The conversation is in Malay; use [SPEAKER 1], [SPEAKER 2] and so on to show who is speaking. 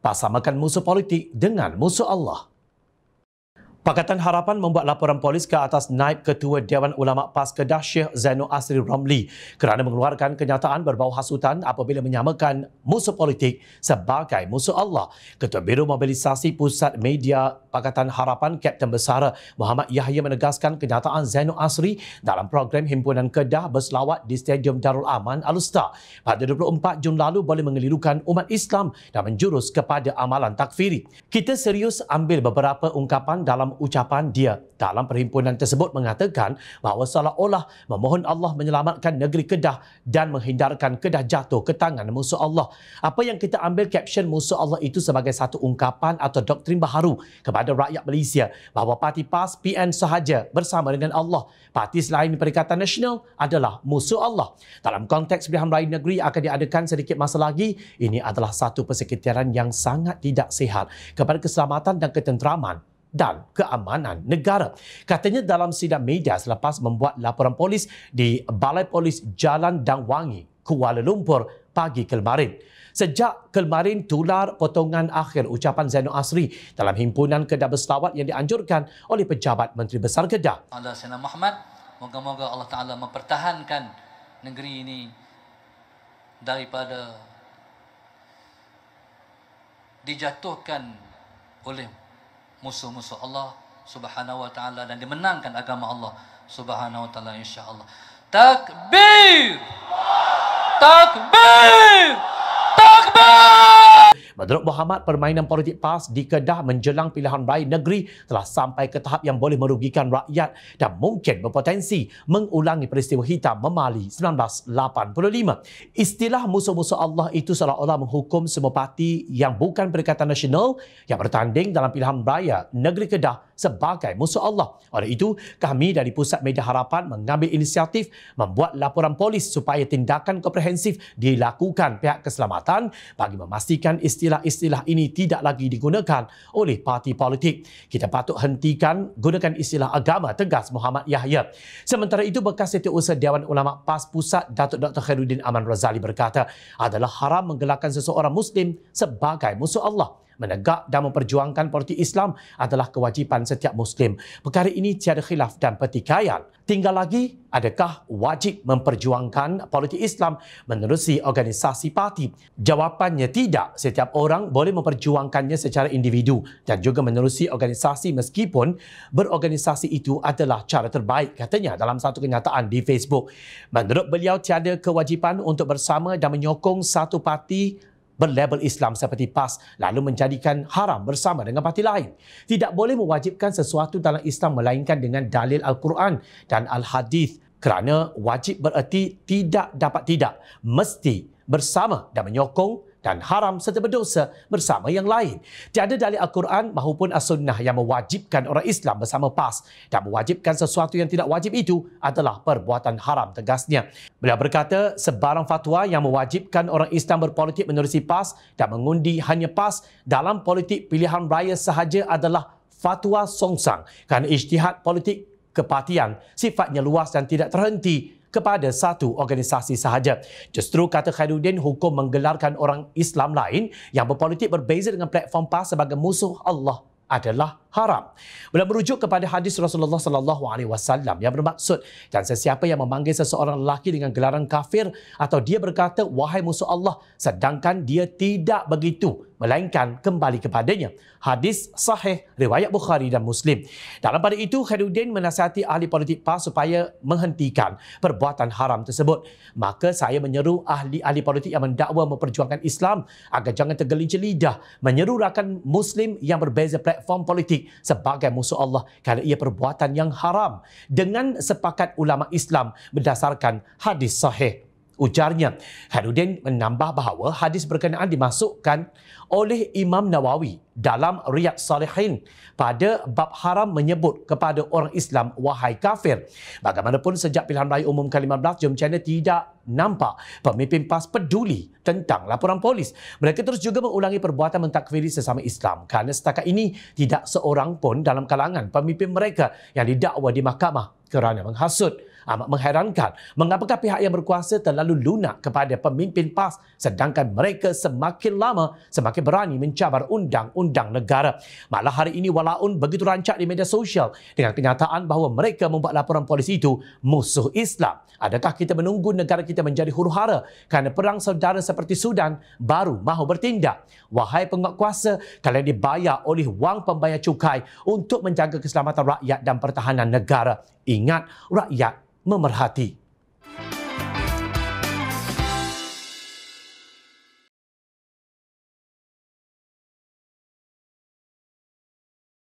[SPEAKER 1] pasamakan musuh politik dengan musuh Allah. Pakatan Harapan membuat laporan polis ke atas naib Ketua Dewan Ulama PAS Kedah Syekh Zainul Asri Ramli kerana mengeluarkan kenyataan berbau hasutan apabila menyamakan musuh politik sebagai musuh Allah. Ketua Biro Mobilisasi Pusat Media Pakatan Harapan Kapten Besar Muhammad Yahya menegaskan kenyataan Zainul Asri dalam program Himpunan Kedah berselawat di Stadium Darul Aman Alustar pada 24 Jun lalu boleh mengelirukan umat Islam dan menjurus kepada amalan takfiri. Kita serius ambil beberapa ungkapan dalam ucapan dia dalam perhimpunan tersebut mengatakan bahawa seolah-olah memohon Allah menyelamatkan negeri Kedah dan menghindarkan Kedah jatuh ke tangan musuh Allah. Apa yang kita ambil caption musuh Allah itu sebagai satu ungkapan atau doktrin baharu kepada rakyat Malaysia bahawa parti PAS PN sahaja bersama dengan Allah. Parti selain Perikatan Nasional adalah musuh Allah. Dalam konteks pilihan raya negeri akan diadakan sedikit masa lagi, ini adalah satu persekitaran yang sangat tidak sihat kepada keselamatan dan ketenteraman dan keamanan negara. Katanya dalam sidang media selepas membuat laporan polis di Balai Polis Jalan Dangwangi, Kuala Lumpur pagi kemarin. Sejak kemarin tular potongan akhir ucapan Zainul Asri dalam himpunan Kedah Berselawat yang dianjurkan oleh pejabat Menteri Besar Kedah.
[SPEAKER 2] Allah Sayyidina Muhammad, moga-moga Allah Ta'ala mempertahankan negeri ini daripada dijatuhkan oleh musuh-musuh Allah Subhanahu wa taala dan dimenangkan agama Allah Subhanahu wa taala insya-Allah. Takbir! Takbir! Takbir!
[SPEAKER 1] Menurut Muhammad, permainan politik PAS di Kedah menjelang pilihan raya negeri telah sampai ke tahap yang boleh merugikan rakyat dan mungkin berpotensi mengulangi peristiwa hitam memali 1985. Istilah musuh-musuh Allah itu seolah-olah menghukum semua parti yang bukan Perikatan Nasional yang bertanding dalam pilihan raya negeri Kedah sebagai musuh Allah. Oleh itu, kami dari Pusat Media Harapan mengambil inisiatif membuat laporan polis supaya tindakan komprehensif dilakukan pihak keselamatan bagi memastikan istilah-istilah ini tidak lagi digunakan oleh parti politik. Kita patut hentikan gunakan istilah agama, tegas Muhammad Yahya. Sementara itu, bekas setiausaha Dewan Ulama PAS Pusat Datuk Dr. Khairuddin Aman Razali berkata adalah haram menggelarkan seseorang Muslim sebagai musuh Allah menegak dan memperjuangkan politik Islam adalah kewajipan setiap Muslim. Perkara ini tiada khilaf dan pertikaian. Tinggal lagi, adakah wajib memperjuangkan politik Islam menerusi organisasi parti? Jawapannya tidak. Setiap orang boleh memperjuangkannya secara individu dan juga menerusi organisasi meskipun berorganisasi itu adalah cara terbaik katanya dalam satu kenyataan di Facebook. Menurut beliau tiada kewajipan untuk bersama dan menyokong satu parti berlabel Islam seperti PAS lalu menjadikan haram bersama dengan parti lain. Tidak boleh mewajibkan sesuatu dalam Islam melainkan dengan dalil Al-Quran dan Al-Hadis kerana wajib bererti tidak dapat tidak, mesti bersama dan menyokong dan haram serta berdosa bersama yang lain. Tiada dalil Al-Quran maupun As-Sunnah yang mewajibkan orang Islam bersama PAS dan mewajibkan sesuatu yang tidak wajib itu adalah perbuatan haram tegasnya. Beliau berkata, sebarang fatwa yang mewajibkan orang Islam berpolitik menerusi PAS dan mengundi hanya PAS dalam politik pilihan raya sahaja adalah fatwa songsang kerana ijtihad politik kepartian sifatnya luas dan tidak terhenti kepada satu organisasi sahaja. Justru kata Khairuddin, hukum menggelarkan orang Islam lain yang berpolitik berbeza dengan platform PAS sebagai musuh Allah adalah haram. Bila merujuk kepada hadis Rasulullah sallallahu alaihi wasallam yang bermaksud dan sesiapa yang memanggil seseorang lelaki dengan gelaran kafir atau dia berkata wahai musuh Allah sedangkan dia tidak begitu melainkan kembali kepadanya. Hadis sahih riwayat Bukhari dan Muslim. Dalam pada itu Khairuddin menasihati ahli politik PAS supaya menghentikan perbuatan haram tersebut. Maka saya menyeru ahli-ahli politik yang mendakwa memperjuangkan Islam agar jangan tergelincir lidah menyeru rakan muslim yang berbeza platform politik sebagai musuh Allah kerana ia perbuatan yang haram dengan sepakat ulama Islam berdasarkan hadis sahih ujarnya. Harudin menambah bahawa hadis berkenaan dimasukkan oleh Imam Nawawi dalam Riyad Salihin pada bab haram menyebut kepada orang Islam wahai kafir. Bagaimanapun sejak pilihan raya umum ke-15, Jom China tidak nampak pemimpin PAS peduli tentang laporan polis. Mereka terus juga mengulangi perbuatan mentakfiri sesama Islam kerana setakat ini tidak seorang pun dalam kalangan pemimpin mereka yang didakwa di mahkamah kerana menghasut amat mengherankan mengapakah pihak yang berkuasa terlalu lunak kepada pemimpin PAS sedangkan mereka semakin lama semakin berani mencabar undang-undang negara. Malah hari ini walaun begitu rancak di media sosial dengan kenyataan bahawa mereka membuat laporan polis itu musuh Islam. Adakah kita menunggu negara kita menjadi huru hara kerana perang saudara seperti Sudan baru mahu bertindak? Wahai penguat kuasa, kalian dibayar oleh wang pembayar cukai untuk menjaga keselamatan rakyat dan pertahanan negara. Ingat rakyat memerhati.